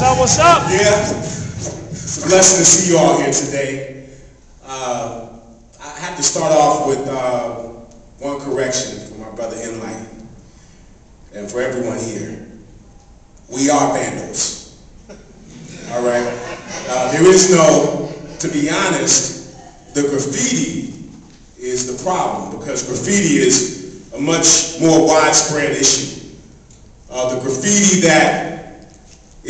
what's up? Yeah, it's a blessing to see you all here today. Uh, I have to start off with uh, one correction for my brother Enlight and for everyone here. We are vandals. All right? Uh, there is no, to be honest, the graffiti is the problem because graffiti is a much more widespread issue. Uh, the graffiti that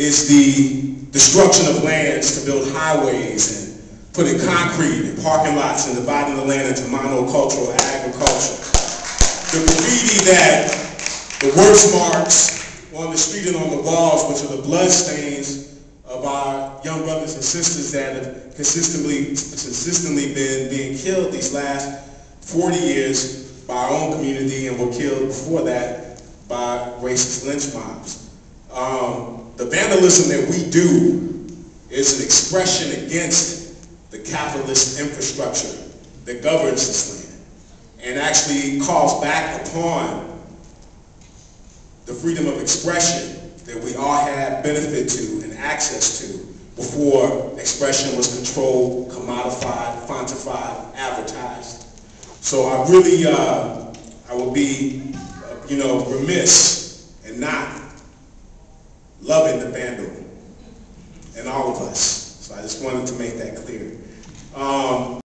is the destruction of lands to build highways and putting concrete in parking lots and dividing the land into monocultural agriculture. The graffiti that the worst marks on the street and on the walls, which are the bloodstains of our young brothers and sisters that have consistently, consistently been being killed these last 40 years by our own community and were killed before that by racist lynch mobs. Um, the vandalism that we do is an expression against the capitalist infrastructure that governs this land and actually calls back upon the freedom of expression that we all had benefit to and access to before expression was controlled, commodified, fontified, advertised. So I really, uh, I would be, uh, you know, remiss and not loving the vandal and all of us. So I just wanted to make that clear. Um,